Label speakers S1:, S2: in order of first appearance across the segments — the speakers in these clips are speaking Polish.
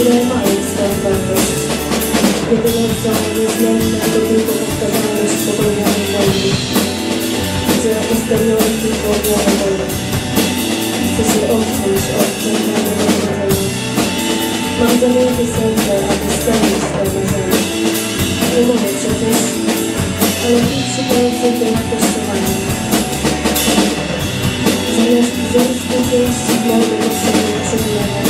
S1: które mają swoją wartość. Jedyne co niezmienne to tylko powtarzalność popełnianej wojny, gdzie ustawiłem tylko głowę wolę. Chcę się odciąć od centralnego marzenia. Mam za wielkie serce, aby spełnić swoje marzenie. Nie mogę przecież, ale nic szukający do wartościowania. Zamiast zemsty pięści mojego sobie przemieniania.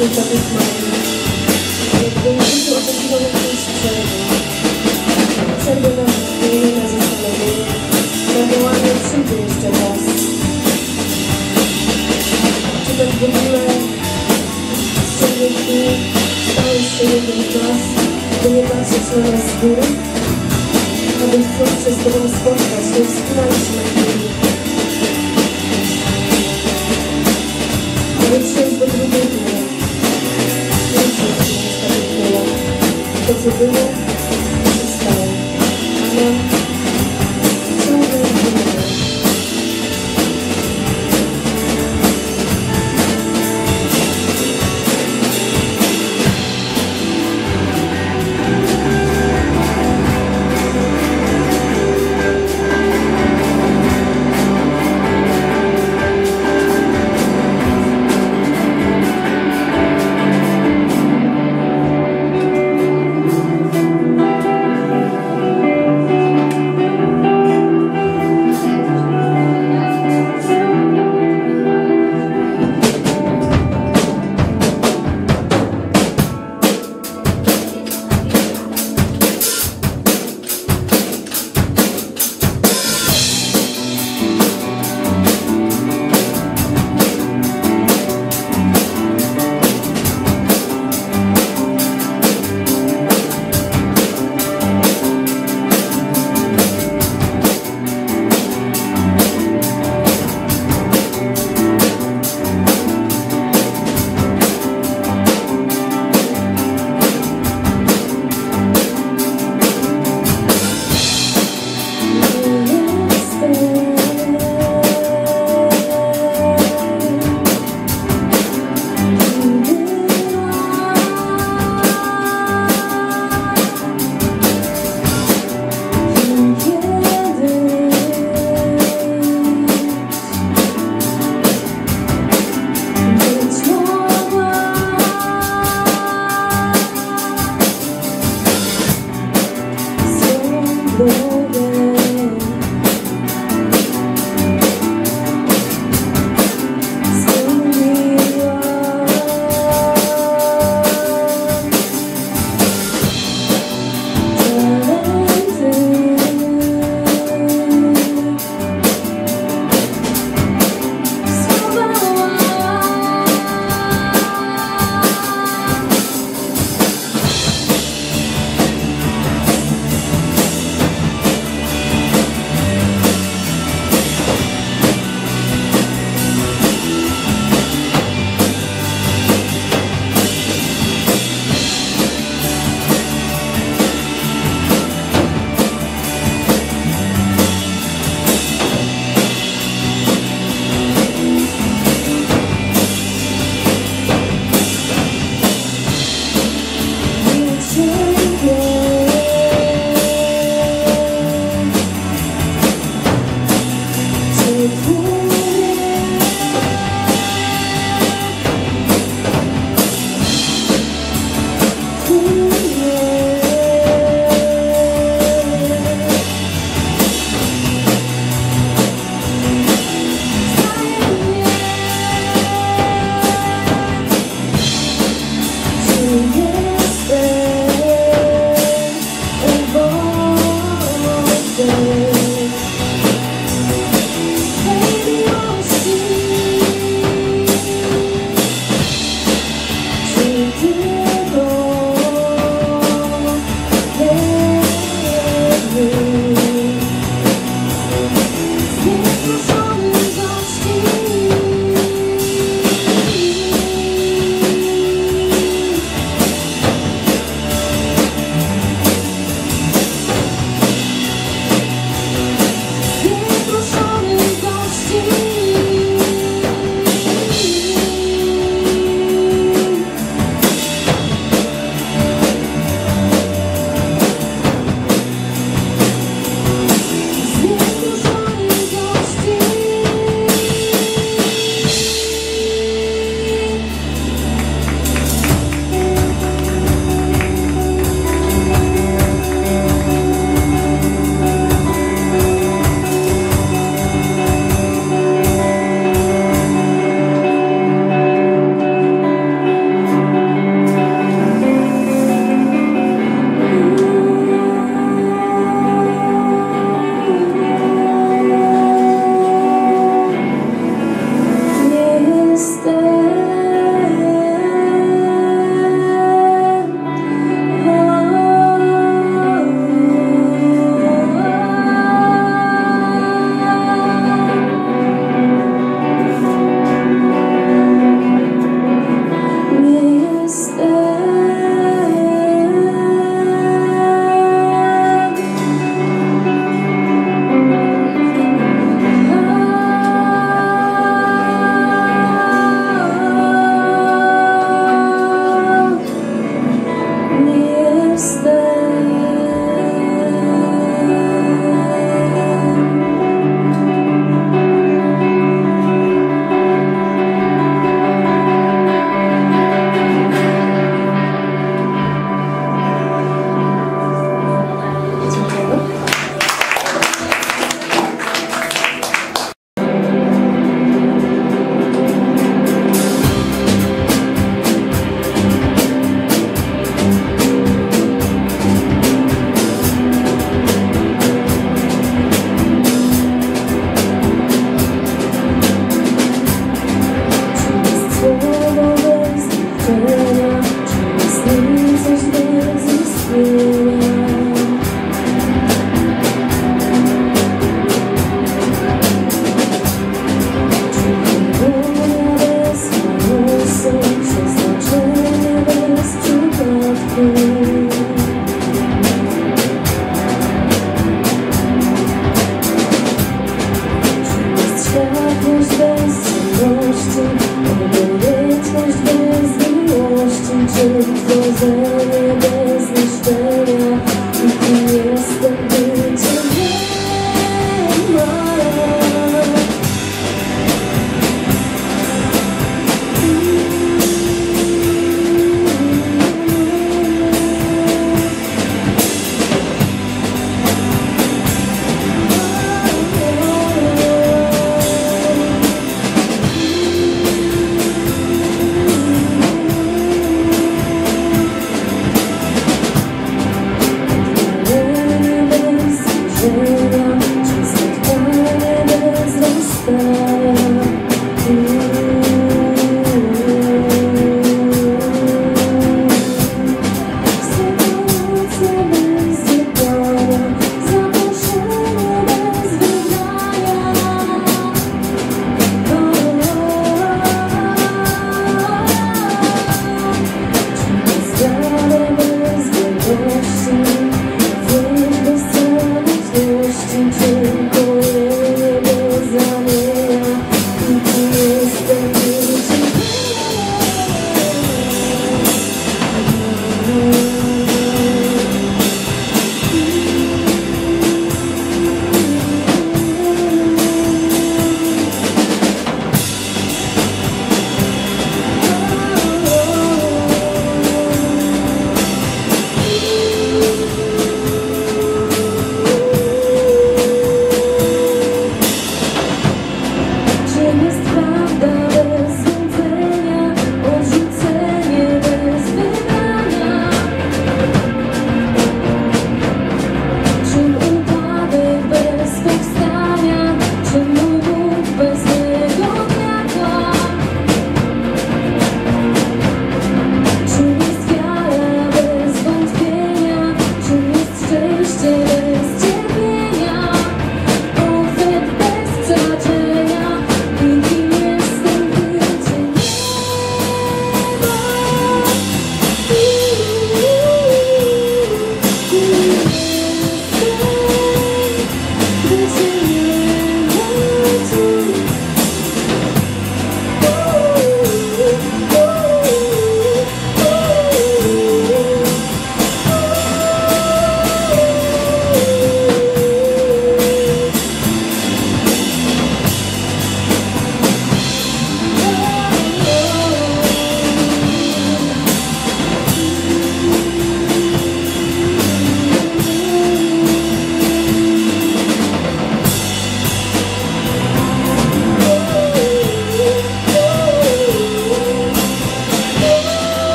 S1: Rezultat jest mały. Jakby nie tylko oczekiwał jakiejś przerwy. Przerwy na wspomnienia zastanowienie. Na działanie przyjdzie jeszcze raz. Czy tak w ogóle ciągu dni stałeś się jednym z nas, by nie patrzeć na nas z góry? Aby chcąc się z Tobą spotkać, nie wspinaj się na drugiej To, co było,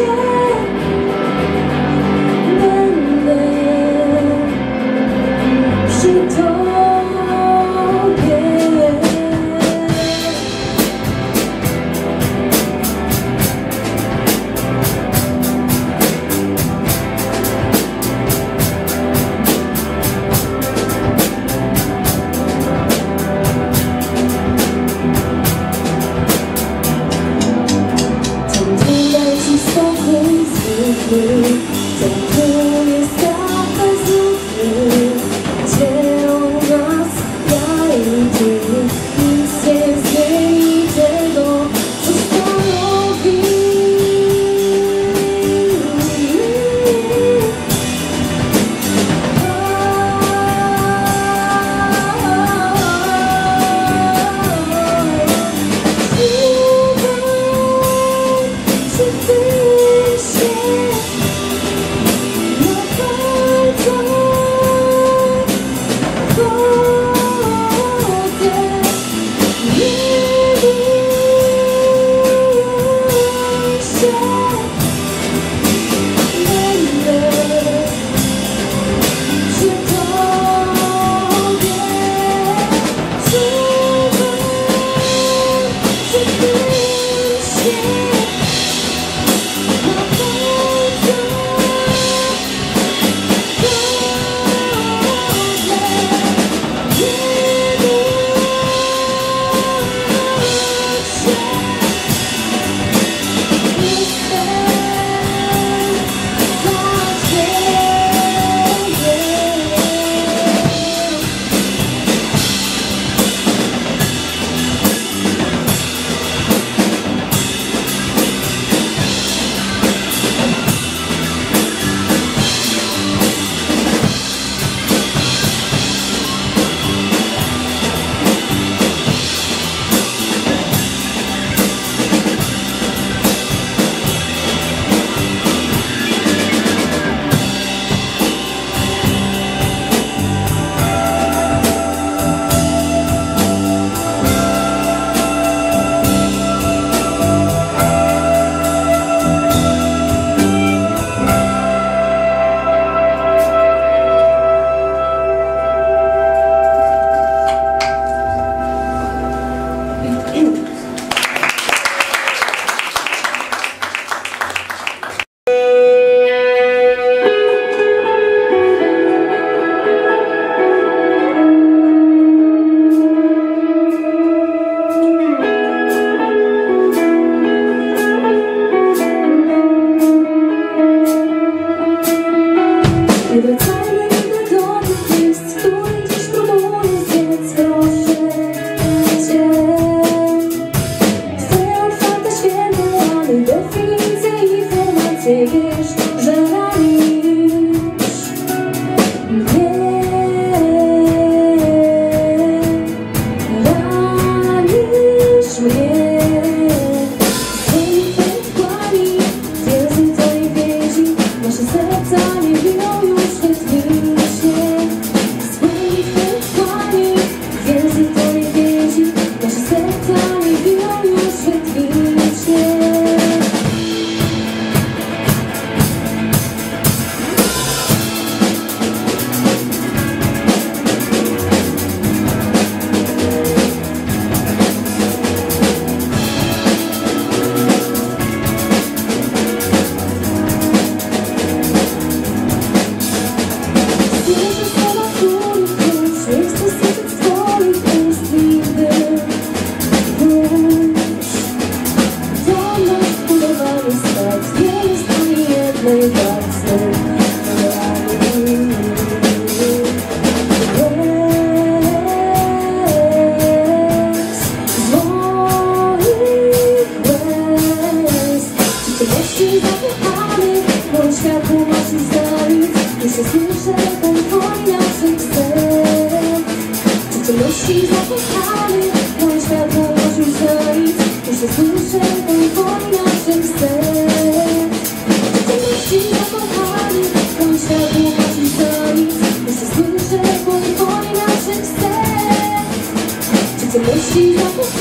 S1: say Baby. 心。跳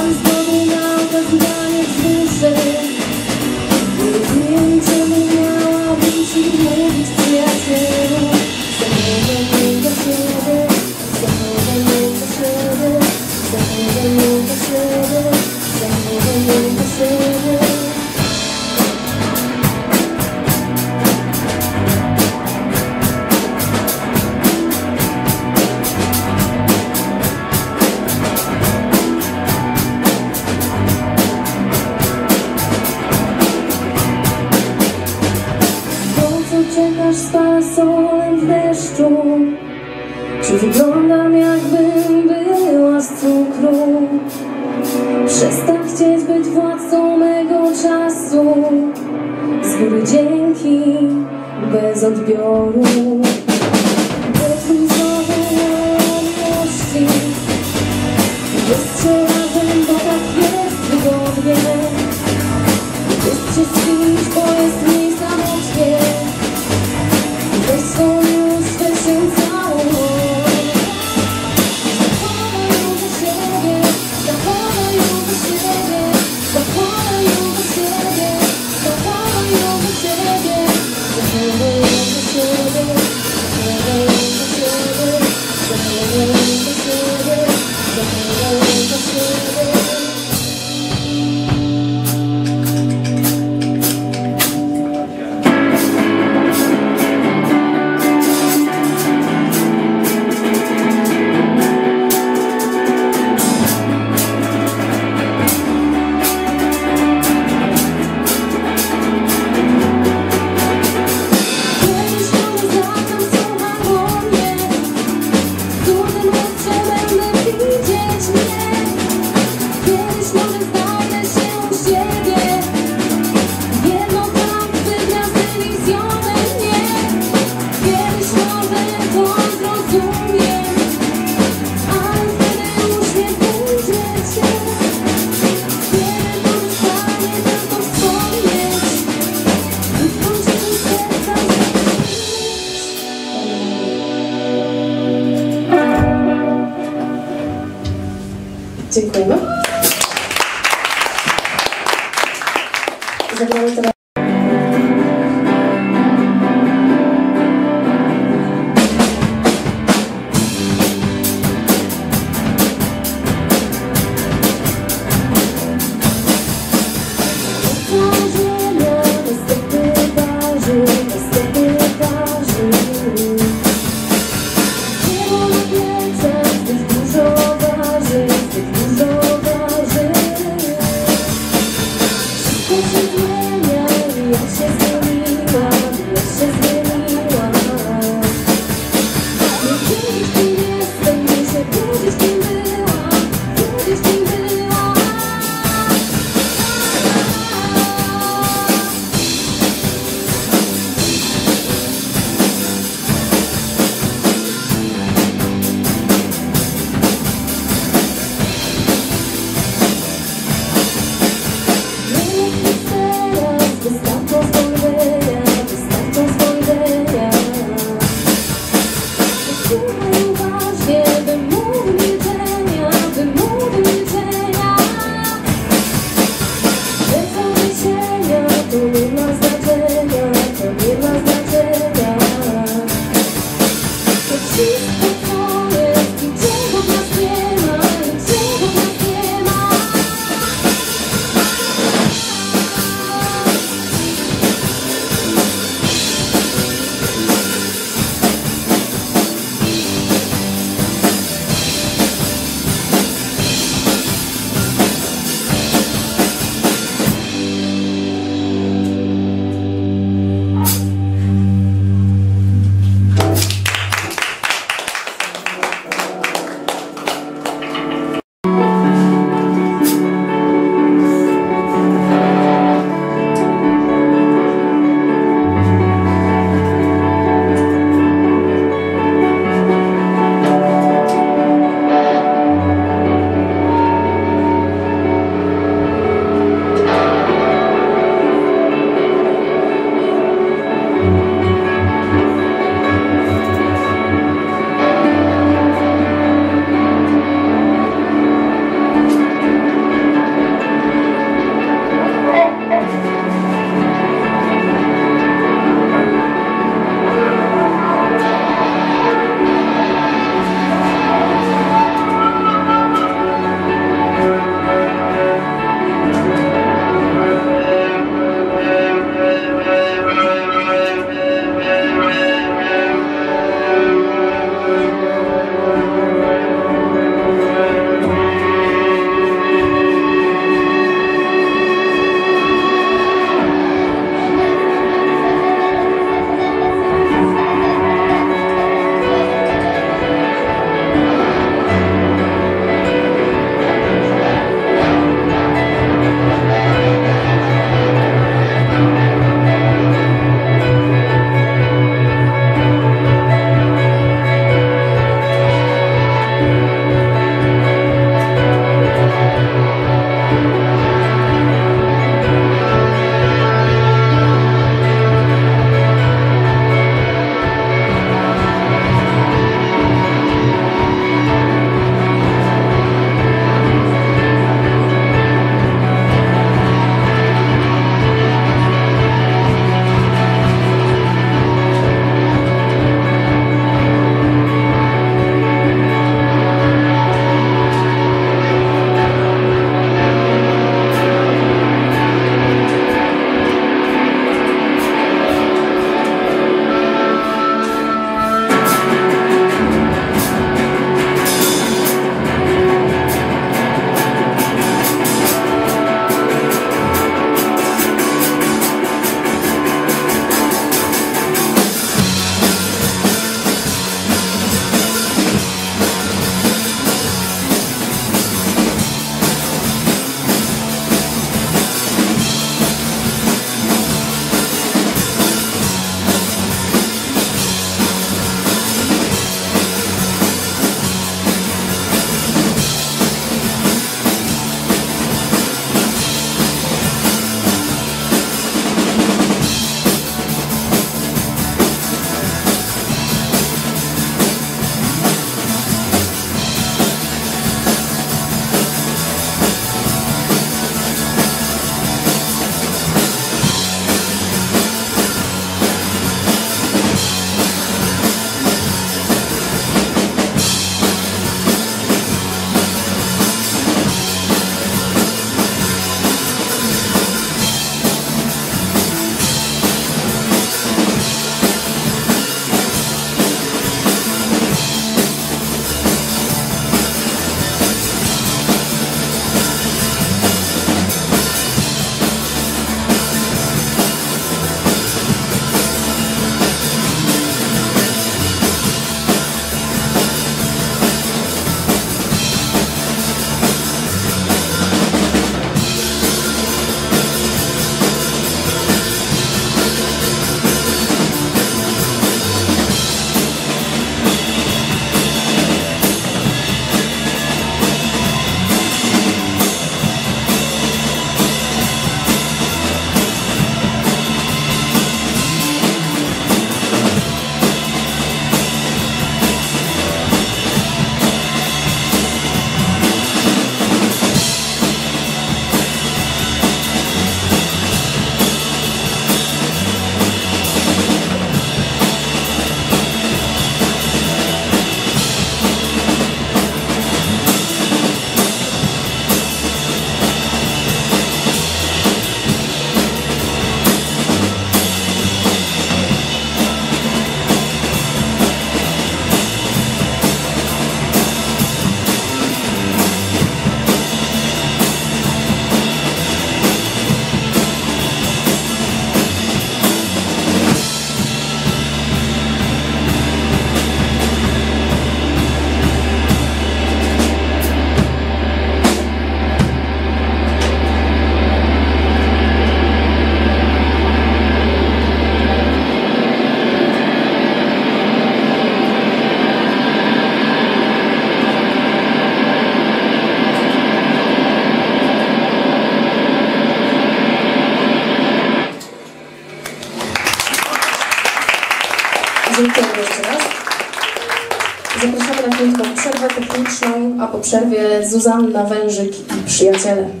S1: przerwie Zuzanna Wężyk i przyjaciele.